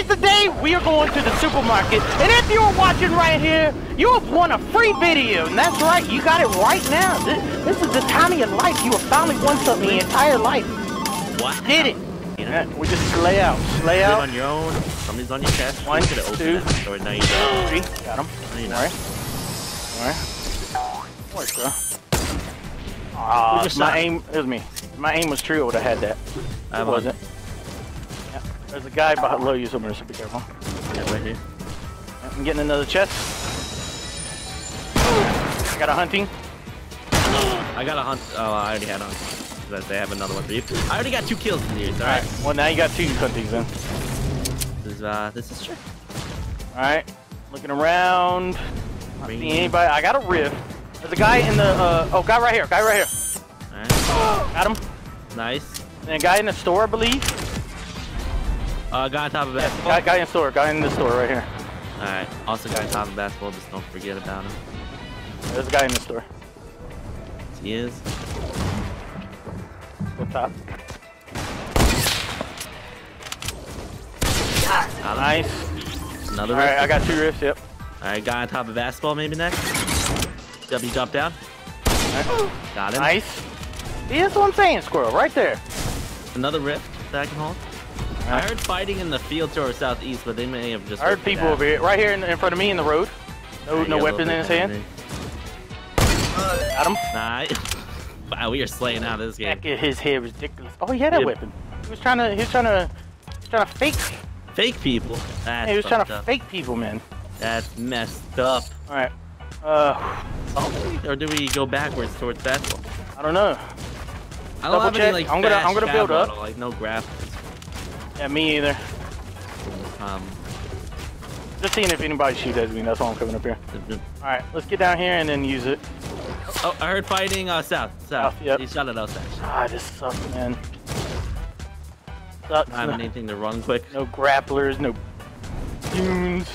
Today's the day we are going to the supermarket, and if you are watching right here, you have won a free video, and that's right, you got it right now. This, this is the time of your life. You have finally won something your entire life. What? Did it. Yeah, we just slay out, slay Live out. on your own. Somebody's on your chest. One, You two, door. No, you don't. Three, got him. No, you All right, all right. Works, bro. Who my aim, it was me. My aim was true, I would have had that. I It wasn't. There's a guy below you somewhere, so be careful. Yeah, right here. I'm getting another chest. I got a hunting. I got a hunt. Oh, I already had on. That they have another one for you. I already got two kills in these. All Alright, right. well now you got two huntings then. This is uh, this is true. Alright, looking around. Not seeing anybody. I got a rift. There's a guy in the, uh, oh, guy right here, guy right here. All right. Got him. Nice. And a guy in the store, I believe. Uh, guy on top of basketball. Guy, guy in the store, guy in the store right here. All right. Also, guy on top of basketball. Just don't forget about him. There's a guy in the store. He is. Up top. Nice. Another. Alright, rift. I got two rifts, yep. All right, guy on top of basketball maybe next. W jump down. Alright. Got him. Nice. See, that's what I'm saying, squirrel, right there. Another rift that I can hold. I heard fighting in the field to our southeast, but they may have just. I heard people over here, right here in, in front of me in the road. No, no you got a weapon in his hand. Got him. Nice. Wow, we are slaying out of this game. Heck, his hair ridiculous. Oh, he had a Yep. weapon. He was trying to. He was trying to. He was trying to fake. Fake people. That's he was trying to up. fake people, man. That's messed up. All right. Uh, Or do we go backwards towards basketball? I don't know. I Double don't have check. any like I'm gonna- I'm gonna build up. model, Like no graphics. Yeah, me either. Um, Just seeing if anybody shoots at me. That's why I'm coming up here. the- the- All right, let's get down here and then use it. oh, I heard fighting uh, south. South. South, yep. He shot at us actually. Ah, this sucks, man. Sucks. I don't have No, anything to run quick. no grapplers, no dunes.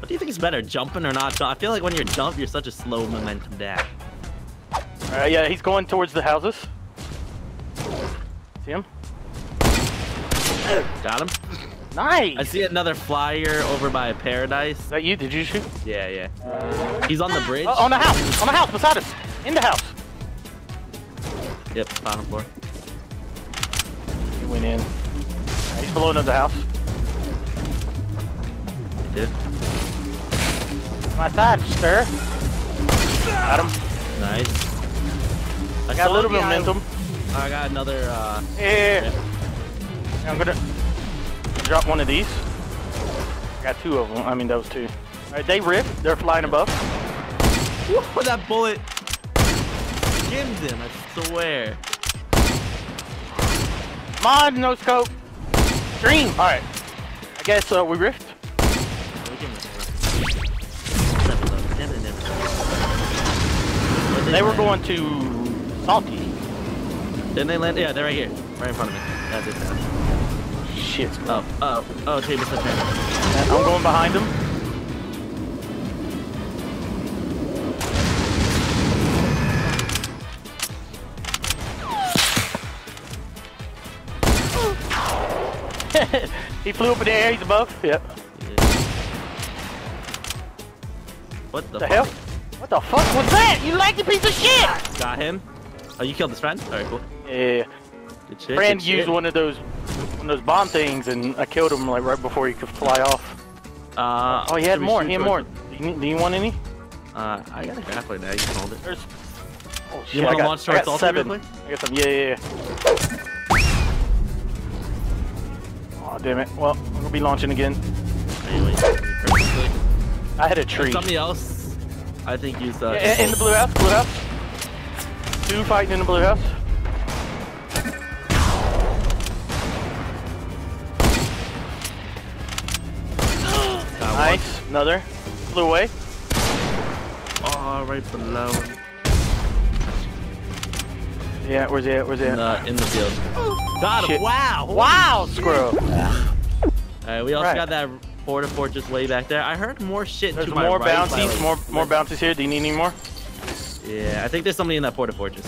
What do you think is better, jumping or not? I feel like when you're jump, you're such a slow momentum dash. All right, yeah, he's going towards the houses. See him? Got him. Nice. I see another flyer over by Paradise. Is that you? Did you shoot? Yeah, yeah. He's on the bridge. Oh, on the house. On the house beside us. In the house. Yep, bottom floor. He went in. He's below another house. He did. My side, sir. Got him. Nice. I Got a little momentum. I got another. uh Yeah. I'm gonna drop one of these. I got two of them. I mean, those two. All right, they rip. They're flying above. Whoa, that bullet skimmed him. I swear. Mod, on, no scope. Dream. All right. I guess uh, we rift. They were going to salty. Didn't they land? Yeah, they're right here, right in front of me. That's it. Shit. Oh, oh, oh, table set there. I'm going behind him. he flew up in the air. He's above. Yep. What the, The hell? What the fuck was that? You like the piece of shit? Got him. Oh, you killed his friend? Alright, cool. Yeah. Good shit. Brand good used shit. one of those those bomb things, and I killed him like right before he could fly off. Uh, Oh, he had more. He had more. Do you, do you want any? Uh, I got a grappler now. You can hold it. There's. Oh shit! You I wanna got, launch towards seven. I got some. Yeah, yeah, yeah. Oh damn it! Well, I'm gonna be launching again. Anyway. I had a And tree. Somebody else, I think, used uh, Yeah, in the blue house. Blue house. Two fighting in the blue house. Got one. Nice. Another. Flew away. Oh, right below. Yeah. Where's he at? Where's he In at? the, in the field. Got him. Shit. Wow. Wow, squirrel. Alright, we also Right. got that porta fortress way back there. I heard more shit There's to my more right by, bounties. like- More more bounties here. Do you need any more? Yeah, I think there's somebody in that porta fortress.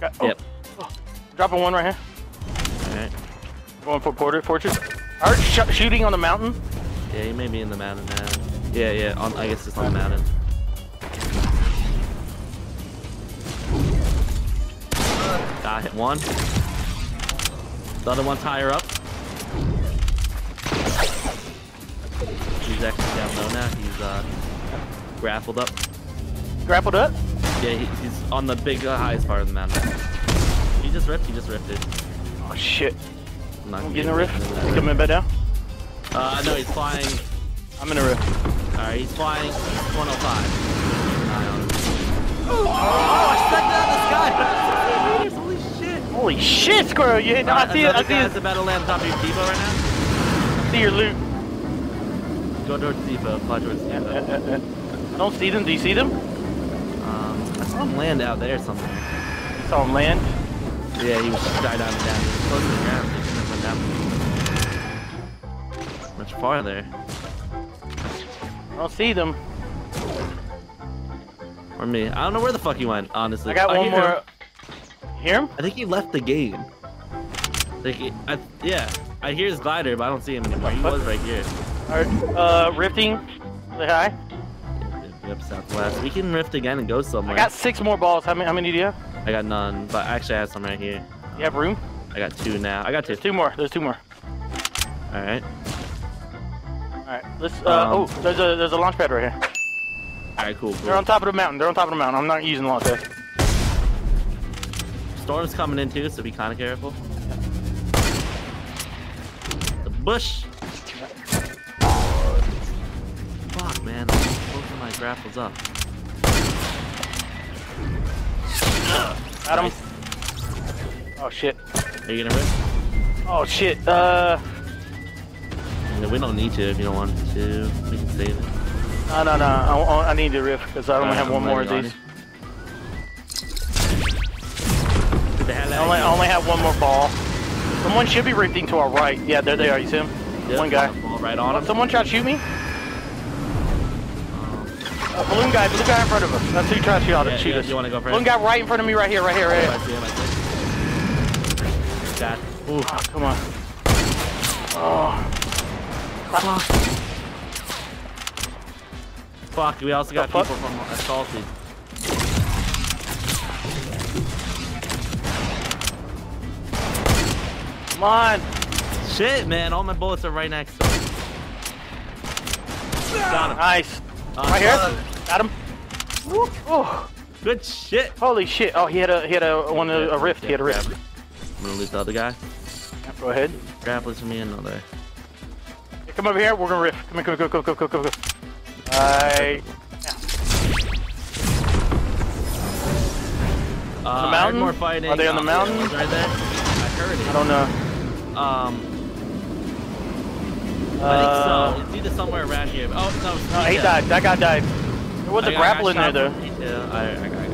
Got, oh, Yep. Dropping one right here. Alright. Going for porta fortress. I heard sh shooting on the mountain. Yeah, he may be in the mountain now. Yeah, yeah. On, I guess it's on the mountain. Got hit one. The other one's higher up. He's actually down low now. He's uh grappled up. Grappled up. Yeah, he, he's on the big uh, highest part of the mountain. He just ripped. He just ripped it. Oh shit. I'm not I'm getting a rift. You rift. coming back down? Uh, no, he's flying. I'm in a roof. Alright, he's flying 105. High on him. Oh, I stepped out of the sky! Holy shit! Holy shit, squirrel! You hit. I see it. I see it. about to land on top of your depot right now. See your loot. Go towards depot. Fly towards depot. uh, uh, uh. I don't see them. Do you see them? Um, I saw him land out there somewhere. You saw him land. Yeah, he was skydiving down. He was close to the ground. He couldn't have went down farther. I don't see them. Or me. I don't know where the fuck he went, honestly. I got Oh, one him. more. Hear him? I think he left the game. Like, I, yeah, I hear his glider, but I don't see him anymore. He was right here. Alright. Uh, rifting. Say hi. Yep, southwest. We can rift again and go somewhere. I got six more balls. How many? How many do you have? I got none, but I actually I have some right here. You have room? I got two now. I got two. There's two more. There's two more. All right. Alright. Let's. Uh, Um, oh, there's a there's a launch pad right here. All right, cool. They're on top of the mountain. They're on top of the mountain. I'm not using launch pad. Storm's coming in too, so be kind of careful. The bush. Fuck, man. Of my grapples up. Him. Nice. Oh shit. Are you gonna rip? Oh shit. Uh. We don't need to if you don't want to. We can save it. No, no, no. I, I- I need to riff because I only Alright, have one I'm more of these. The I only, I only have one more ball. Someone should be rifting to our right. Yeah, there they are. You see him? Yep, one guy. Right on him. Someone tried to shoot me. Uh, balloon guy. Balloon guy in front of us. That's who tried to shoot, yeah, shoot yeah, us. you want to go first? Balloon guy right in front of me. Right here. Right here. Right Oh, I here. see him, I see him. Ooh. Oh, come on. Oh. Fuck. Fuck, we also got fuck? people from Assaulted. Come on. Shit, man, all my bullets are right next to him. Got him. Nice. Uh, Right here. Got him. Woo. Oh. Good shit. Holy shit. Oh, he had a he had a one a, a rift. He had a rift. Grab. I'm gonna loot the other guy. Yeah, Go ahead. Grapplers for me, another. Hey, come over here. We're gonna rift. Come here. Come here. Come come come come come. Alright. Uh, I heard mountain? more fighting. Are they on the Uh, mountain? yeah, Right there. I heard it. I don't know. Um, I Uh, think so. It's either somewhere around here. Oh no. it's No, he yeah. died. That guy died. There was a I got- grapple in there though. Yeah, I, I got, I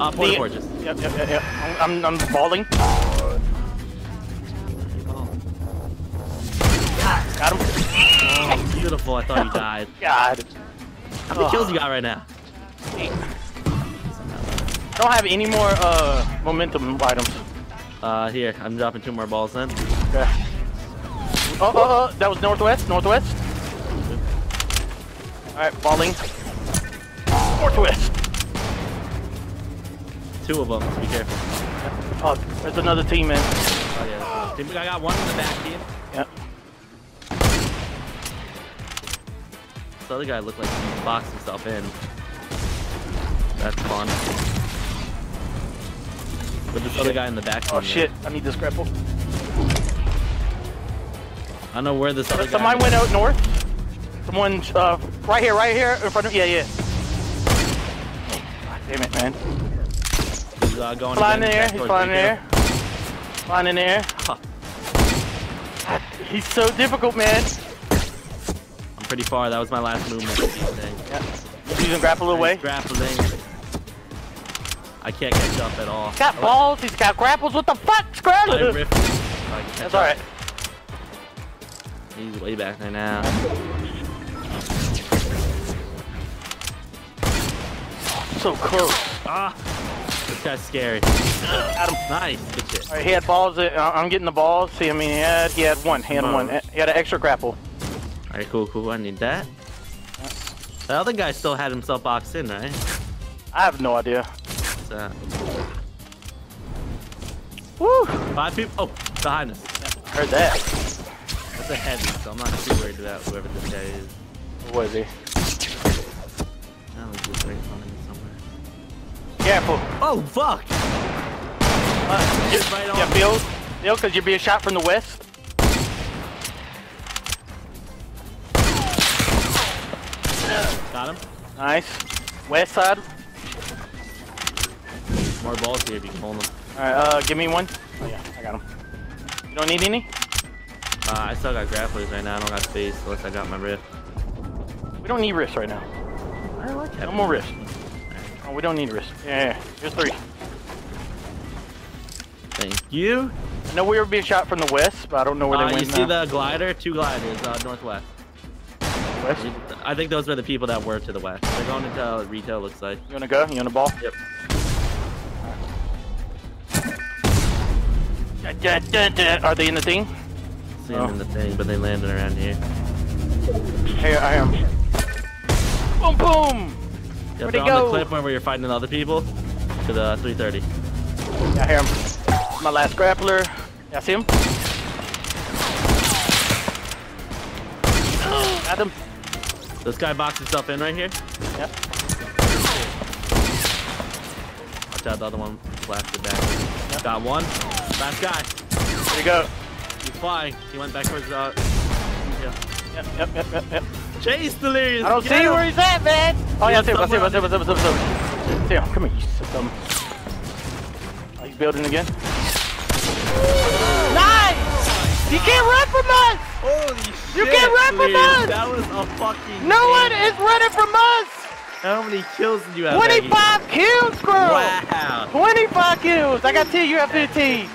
got. Uh, porta fortress. Yep, yep, yep, yep. I'm, I'm, I'm beautiful. I thought you died. God. How many Oh. kills you got right now? I don't have any more uh momentum items. Uh, here, I'm dropping two more balls then. Okay. Oh, oh, oh, that was northwest, northwest. All right, balling. Northwest. Two of them, so be careful. Oh, there's another team, man. Oh, yeah. I got one in the back here. Yeah. This other guy looked like he boxed himself in. That's fun. But this other guy in the back Oh shit, I need this grapple. I don't know where this other guy Somebody went out north. Someone, uh, right here, right here, in front of, yeah, yeah. God damn it, man. He's uh, going Flying in the air, he's flying in the air. Flying in the air. Huh. He's so difficult, man. Pretty far. That was my last movement. He's using grapple away. Nice grappling. I can't catch up at all. He's got balls, he's got grapples. What the fuck, I Scrabble? ripped him. so I can catch That's alright. He's way back there now. So close. Ah! This guy's scary. Got him. Nice. Good shit. All right, he had balls. Uh, I'm getting the balls. See, I mean, he had, he had one. He had one. He had an extra grapple. Alright, cool, cool. I need that. The other guy still had himself boxed in, right? I have no idea. What's that? Woo! Five people. Oh, behind us. Heard that. That's a heavy, so I'm not too worried about whoever this guy is. What was he? He's just right in front of me somewhere. Careful. Oh, fuck! Uh, right yeah. Bill. Bill, because you're being shot from the west. Got him. Nice. West side. More balls here if you can hold them. All right, uh, give me one. Oh yeah, I got him. You don't need any? Uh, I still got grapplers right now. I don't got space unless I got my rift. We don't need rifts right now. I like No more rifts. Oh, we don't need rifts. Yeah, yeah, here's three. Thank you. I know we were being shot from the west, but I don't know where Uh, they went. you see now. the glider? Two gliders, uh, northwest. west? You- I think those were the people that were to the west. They're going into retail, looks like. You wanna go? You wanna ball? Yep. Da, da, da, da. Are they in the thing? See them Oh. in the thing, but they landed around here. Here I am. Boom, boom! Yeah, Where'd they're he on go? the cliff where you're fighting the other people. To the uh, 330. Yeah, here I'm. My last grappler. Yeah, see him? Got him. This guy boxed himself in right here. Yep. Watch out, the other one blasted back. Got one. Last guy. There you go. He's flying. He went back towards uh yeah. Yep, yep, yep, yep, yep. Chase Delirious! I don't get see him! where he's at, man. Oh yeah, I see him. I see him. I see him. I see him. I see him. See him. Come here, you system. Oh, he's building again. Nice! You can't run from us! Holy shit! You can't run from Delirious. us! That was a fucking No one is running from us! How many kills did you have? Maggie? 25 kills, girl! Wow. 25 kills! I got 10, you have 15.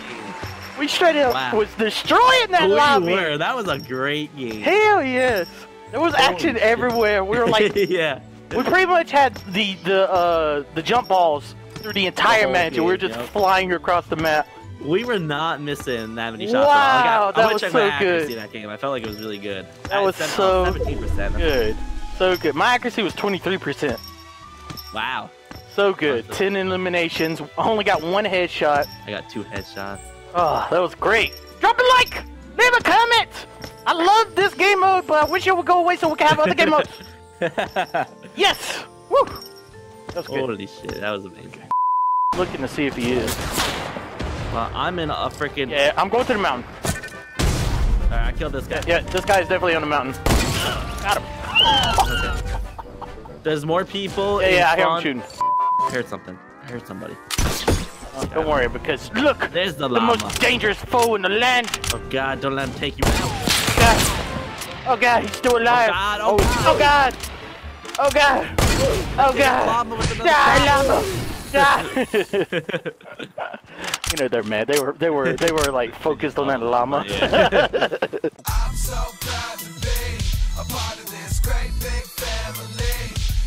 We straight up Wow. was destroying that Who lobby. were? That was a great game. Hell yes! There was action shit. everywhere. We were like, yeah. we pretty much had the the uh the jump balls through the entire whole match, and we were just yep. flying across the map. We were not missing that many shots. Wow, I got, that gonna was check so my accuracy good. in that game. I felt like it was really good. That was so 17%. Good, so good. My accuracy was 23%. Wow. So good. Awesome. 10 eliminations. I only got one headshot. I got two headshots. Oh, that was great. Drop a like, leave a comment. I love this game mode, but I wish it would go away so we can have other game modes. Yes. Woo. That was good. Holy shit, that was amazing. Looking to see if he is. Well, I'm in a freaking. Yeah, I'm going to the mountain. Alright, I killed this guy. Yeah, this guy's definitely on the mountain. Got him. Okay. There's more people. Yeah, yeah, I hear him shooting. I heard something. I heard somebody. Uh, don't worry, because look, There's the the most dangerous foe in the land. Oh god, don't let him take you out. God. Oh God, he's still alive. Oh god, oh god! oh God. Oh God. Oh God. With another Die, llama. Die. you know they're mad. They were they were they were like focused on that llama. I'm so proud to be a part of this great big family.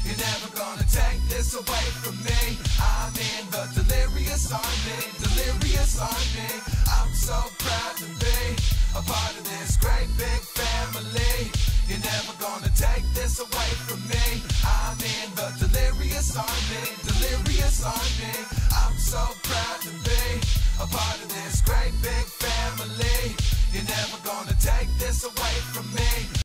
You're never gonna take this away from me. I'm in the delirious army, delirious army. I'm so proud to be a part of this great big family. You're never gonna take this away from me. I'm in the delirious army, delirious army.